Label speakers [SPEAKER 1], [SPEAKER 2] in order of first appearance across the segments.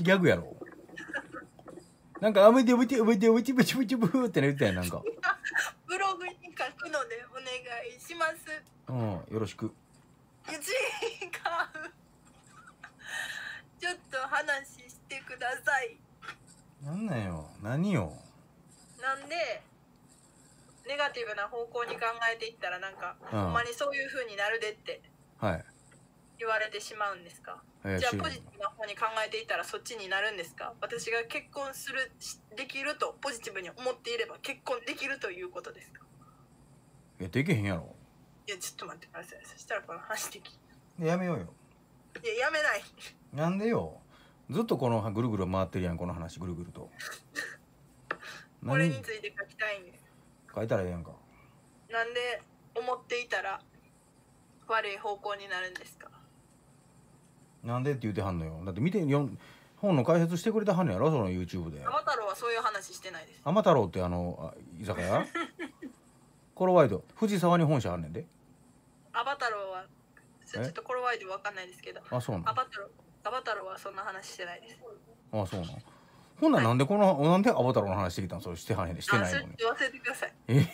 [SPEAKER 1] ギャグやろ。なんか「あめでぶちぶちぶちぶちぶちぶ」って言ったやんなんか。
[SPEAKER 2] ブログに書くのでお願いします。
[SPEAKER 1] うんよろしく。
[SPEAKER 2] 違う。ちょっと話してください。
[SPEAKER 1] なんなんよ。何よ。
[SPEAKER 2] なんでネガティブな方向に考えていったらなんか、
[SPEAKER 1] うん。
[SPEAKER 2] ほんまにそういう風になるでって。
[SPEAKER 1] はい、
[SPEAKER 2] 言われてしまうんですか？じゃあポジティブな方に考えていったらそっちになるんですか？私が結婚するしできるとポジティブに思っていれば結婚できるということですか？
[SPEAKER 1] いやできへんやろ。
[SPEAKER 2] いやちょっと待ってください。そしたらこの話的い
[SPEAKER 1] やめようよ。
[SPEAKER 2] ややめない。
[SPEAKER 1] なんでよ？ずっとこのぐるぐる回ってるやんこの話ぐるぐると。
[SPEAKER 2] これについて書きたいんで。す
[SPEAKER 1] 書いたらええやんか。
[SPEAKER 2] なんで思っていたら悪い方向になるんですか？
[SPEAKER 1] なんでって言うてはんのよ。だって見てよん本の解説してくれてはんのやろその YouTube で。
[SPEAKER 2] 天太郎はそういう話してないです。
[SPEAKER 1] 天太郎ってあのあ居酒屋？コロワイド。藤沢に本社あんねんで。
[SPEAKER 2] アバタローはちょ
[SPEAKER 1] え？
[SPEAKER 2] っとコロワイドわかんないですけど。
[SPEAKER 1] あそうなん
[SPEAKER 2] アバタローアバタローはそんな話してないです。
[SPEAKER 1] あそうなんほんならなんでこのなんでアバタローの話してきたん？それしてはんねんして
[SPEAKER 2] あ
[SPEAKER 1] ないのに。
[SPEAKER 2] 忘れてください。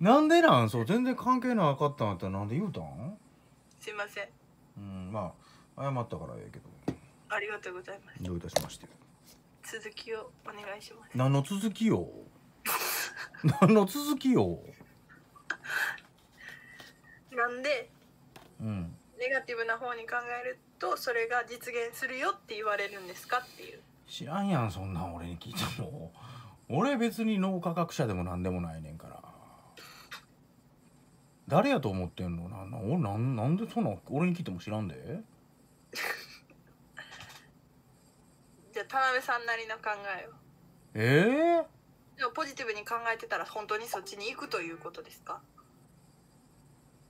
[SPEAKER 1] なんでなん？そう全然関係なかったんやったらなんで言うたん？
[SPEAKER 2] すいません
[SPEAKER 1] うんまあ謝ったからええけど。
[SPEAKER 2] ありがとうございます。
[SPEAKER 1] どういたしまして。
[SPEAKER 2] 続きをお願いします。
[SPEAKER 1] 何の続きよ 何の続きよ
[SPEAKER 2] なんで
[SPEAKER 1] うん。
[SPEAKER 2] ネガティブな方に考えるとそれが実現するよって言われるんですかっていう。
[SPEAKER 1] 知らんやんそんなん俺に聞いても。俺別に脳科学者でも何でもないねんから誰やと思ってんの？なんななんなんでそんな俺に聞いても知らんで。
[SPEAKER 2] じゃあ田辺さんなりの考えを。
[SPEAKER 1] ええ
[SPEAKER 2] でもポジティブに考えてたら本当にそっちに行くということですか？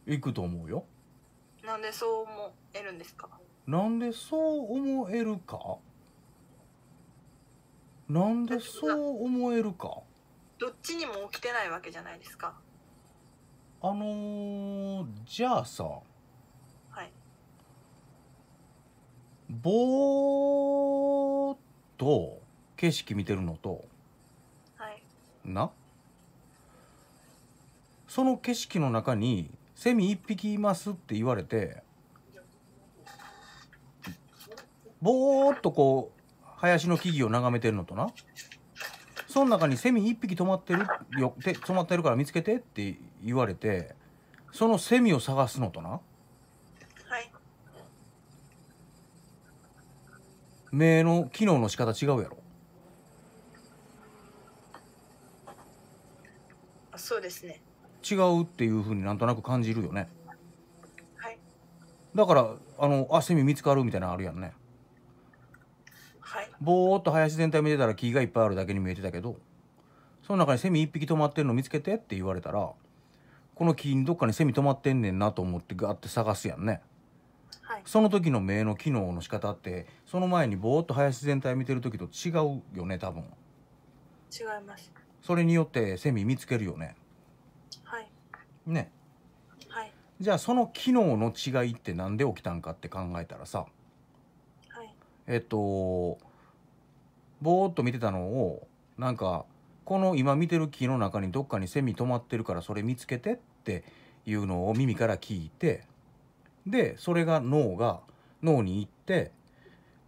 [SPEAKER 1] 行くと思うよ。
[SPEAKER 2] なんでそう思えるんですか？
[SPEAKER 1] なんでそう思えるか？なんでそう思えるか？
[SPEAKER 2] どっちにも起きてないわけじゃないですか
[SPEAKER 1] あのー、じゃあさ
[SPEAKER 2] はい。
[SPEAKER 1] ぼーっと景色見てるのと
[SPEAKER 2] はい。
[SPEAKER 1] な？その景色の中にセミ一匹いますって言われてぼーっとこう林の木々を眺めてるのとな？その中にセミ一匹止まってるよ。て止まってるから見つけてって言われてそのセミを探すのとな。
[SPEAKER 2] はい。
[SPEAKER 1] 目の機能の仕方違うやろ。
[SPEAKER 2] あそうですね。
[SPEAKER 1] 違うっていうふうになんとなく感じるよね。
[SPEAKER 2] はい。
[SPEAKER 1] だからあのあセミ見つかるみたいなのあるやんね
[SPEAKER 2] はい。
[SPEAKER 1] ぼーっと林全体見てたら木がいっぱいあるだけに見えてたけどその中にセミ一匹止まってるの見つけてって言われたらこの木にどっかにセミ止まってんねんなと思ってガーって探すやんね。
[SPEAKER 2] はい。
[SPEAKER 1] その時の目の機能の仕方ってその前にぼーっと林全体見てる時と違うよね多分。
[SPEAKER 2] 違います。
[SPEAKER 1] それによってセミ見つけるよね。
[SPEAKER 2] はい。
[SPEAKER 1] ね。
[SPEAKER 2] はい。
[SPEAKER 1] じゃあその機能の違いって何で起きたんかって考えたらさ
[SPEAKER 2] はい
[SPEAKER 1] えっとぼーっと見てたのをなんかこの今見てる木の中にどっかにセミ止まってるからそれ見つけてっていうのを耳から聞いてでそれが脳が脳に行って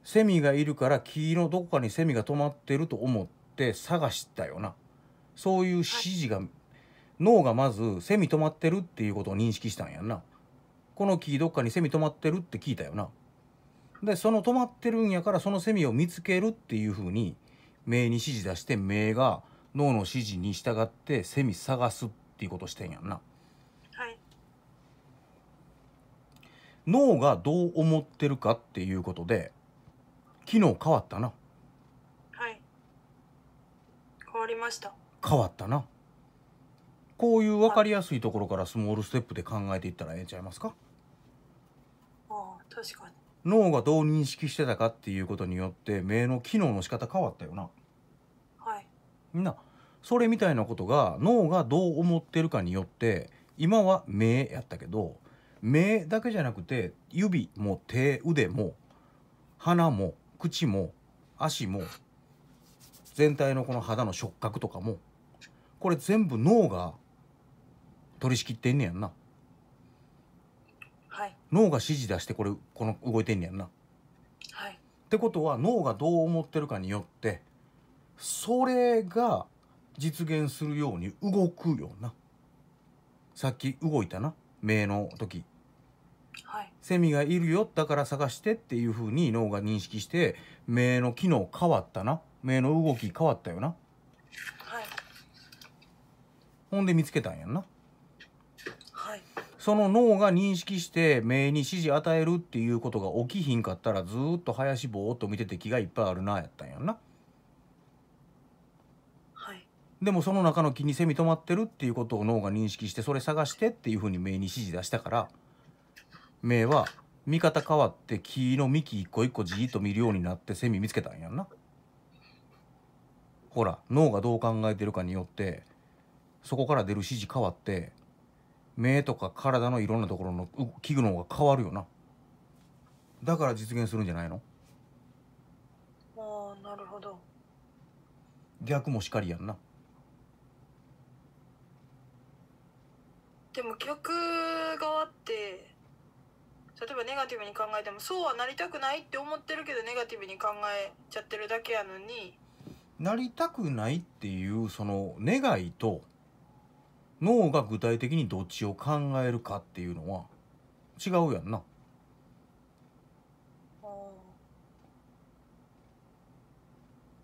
[SPEAKER 1] セミがいるから木のどこかにセミが止まってると思って探したよな。そういう指示が、脳がまずセミ止まってるっていうことを認識したんやんな。この木どっかにセミ止まってるって聞いたよなでその止まってるんやからそのセミを見つけるっていうふうに目に指示出して目が脳の指示に従ってセミ探すっていうことしてんやんな。
[SPEAKER 2] はい。
[SPEAKER 1] 脳がどう思ってるかっていうことで機能変わったな。
[SPEAKER 2] はい。変わりました。
[SPEAKER 1] 変わったな。こういう分かりやすいところからスモールステップで考えていったらええんちゃいますか？
[SPEAKER 2] ああ確かに
[SPEAKER 1] 脳がどう認識してたかっていうことによって目の機能の仕方変わったよな。
[SPEAKER 2] はい。
[SPEAKER 1] みんなそれみたいなことが脳がどう思ってるかによって今は目やったけど目だけじゃなくて指も手腕も鼻も口も足も全体のこの肌の触覚とかもこれ全部脳が取り仕切ってんねやんな。
[SPEAKER 2] はい
[SPEAKER 1] 脳が指示出してこれこの動いてんねやんな。っ
[SPEAKER 2] はい。
[SPEAKER 1] てことは脳がどう思ってるかによってそれが実現するように動くよな。さっき動いたな。目の時。
[SPEAKER 2] はい。
[SPEAKER 1] セミがいるよ。だから探してっていう風に脳が認識して目の機能変わったな。目の動き変わったよな。
[SPEAKER 2] はい。
[SPEAKER 1] ほんで見つけたんやんな。
[SPEAKER 2] はい
[SPEAKER 1] その脳が認識して目に指示与えるっていうことが起きひんかったらずーっと林ぼーっと見てて気がいっぱいあるなやったんやんな。
[SPEAKER 2] はい。
[SPEAKER 1] でもその中の木にセミ止まってるっていうことを脳が認識してそれ探してっていう風に目に指示出したから目は見方変わって木の幹一個一個じーっと見るようになってセミ見つけたんやんな。ほら脳がどう考えてるかによってそこから出る指示変わって目とか体のいろんなところのう器具の方が変わるよな。だから実現するんじゃないの？
[SPEAKER 2] ああなるほど。
[SPEAKER 1] 逆もしかりやんな。
[SPEAKER 2] でも逆側って例えばネガティブに考えてもそうはなりたくないって思ってるけどネガティブに考えちゃってるだけやのに。
[SPEAKER 1] なりたくないっていうその願いと脳が具体的にどっちを考えるかっていうのは違うやんな。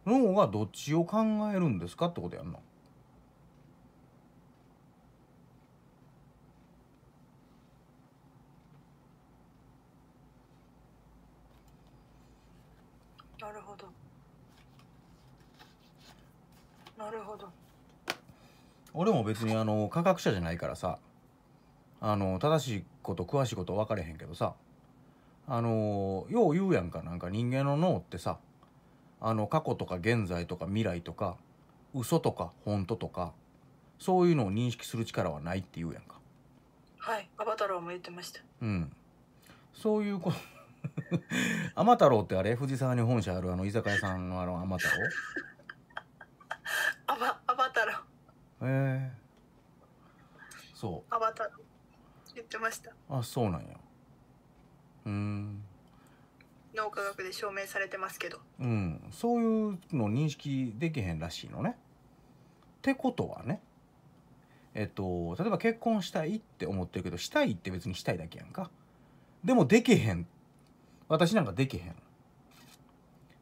[SPEAKER 1] 脳がどっちを考えるんですかってことやんな。
[SPEAKER 2] なるほど。なるほど。
[SPEAKER 1] 俺も別にあの科学者じゃないからさあの正しいこと詳しいこと分かれへんけどさあのよう言うやんかなんか人間の脳ってさあの過去とか現在とか未来とか嘘とか本当とかそういうのを認識する力はないって言うやんか。
[SPEAKER 2] はいアバタローも言ってました。
[SPEAKER 1] うん。そういうこ天太郎ってあれ？藤沢に本社あるあの居酒屋さんのあの天太郎
[SPEAKER 2] アバアバタロー
[SPEAKER 1] へえそ
[SPEAKER 2] アバタロー。言ってました。
[SPEAKER 1] うあそうなんや。うーん。
[SPEAKER 2] 脳科学で証明されてますけど。
[SPEAKER 1] うん。そういうの認識できへんらしいのね。ってことはね。えっと例えば結婚したいって思ってるけどしたいって別にしたいだけやんか。でもできへん。私なんかできへん。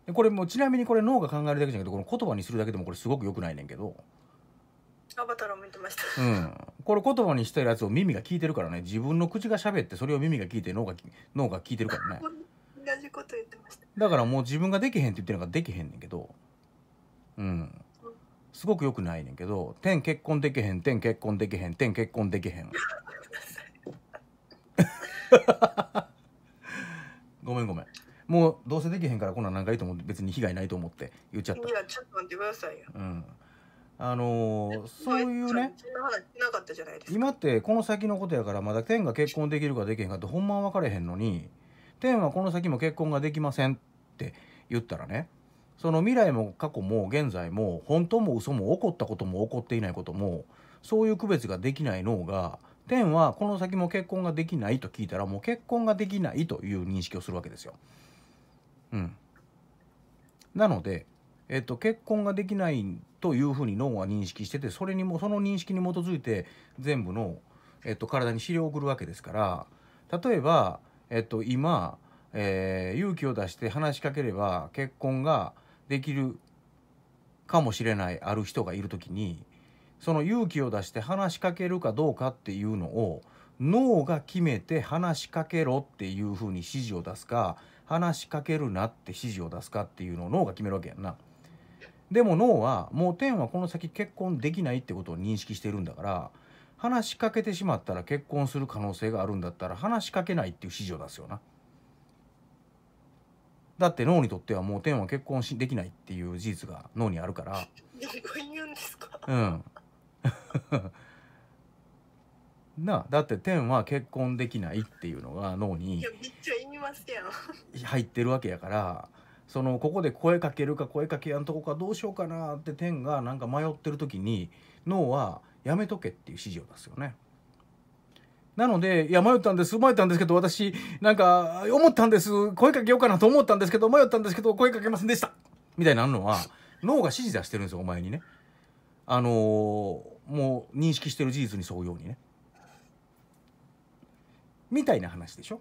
[SPEAKER 1] でこれもうちなみにこれ脳が考えるだけじゃなくてこの言葉にするだけでもこれすごく良くないねんけど
[SPEAKER 2] アバタローも言ってました
[SPEAKER 1] うん、これ言葉にしてるやつを耳が聞いてるからね。自分の口が喋ってそれを耳が聞いて脳が脳が聞いてるからね。
[SPEAKER 2] 同じこと言ってました。
[SPEAKER 1] だからもう自分ができへんって言ってるのができへんねんけど。うん。すごく良くないねんけど「点結婚できへん点結婚できへん点結婚できへん」ごめんごめん。もうどうせできへんからこんなんなんかいいと思って別に被害ないと思って言っちゃっ
[SPEAKER 2] いやちょっと待ってくださいよ。
[SPEAKER 1] たうんあのーそういうね今ってこの先のことやからまだ天が結婚できるかできへんかってほんまは分かれへんのに天はこの先も結婚ができませんって言ったらねその未来も過去も現在も本当も嘘も起こったことも起こっていないこともそういう区別ができない脳が天はこの先も結婚ができないと聞いたらもう結婚ができないという認識をするわけですよ。うん、なので、えっと、結婚ができないというふうに脳は認識しててそれにもその認識に基づいて全部の、えっと、体に資料を送るわけですから例えば、えっと、今、えー勇気を出して話しかければ結婚ができるかもしれないある人がいる時にその勇気を出して話しかけるかどうかっていうのを脳が決めて話しかけろっていうふうに指示を出すか話しかけるなって指示を出すかっていうのを脳が決めるわけやんな。でも脳はもう天はこの先結婚できないってことを認識してるんだから話しかけてしまったら結婚する可能性があるんだったら話しかけないっていう指示を出すよな。だって脳にとってはもう天は結婚しできないっていう事実が脳にあるから。
[SPEAKER 2] うんですか？
[SPEAKER 1] うん。なあだって天は結婚できないっていうのが脳
[SPEAKER 2] い
[SPEAKER 1] に
[SPEAKER 2] やめっちゃ言いますやん。
[SPEAKER 1] 入ってるわけやからそのここで声かけるか声かけやんとこかどうしようかなって天がなんか迷ってる時に脳はやめとけっていう指示を出すよね。なので、いや、迷ったんです、迷ったんですけど、私、なんか、思ったんです、声かけようかなと思ったんですけど、迷ったんですけど、声かけませんでしたみたいなのは、脳が指示出してるんですよ、お前にね。あのーもう認識してる事実に沿うようにね。みたいな話でしょ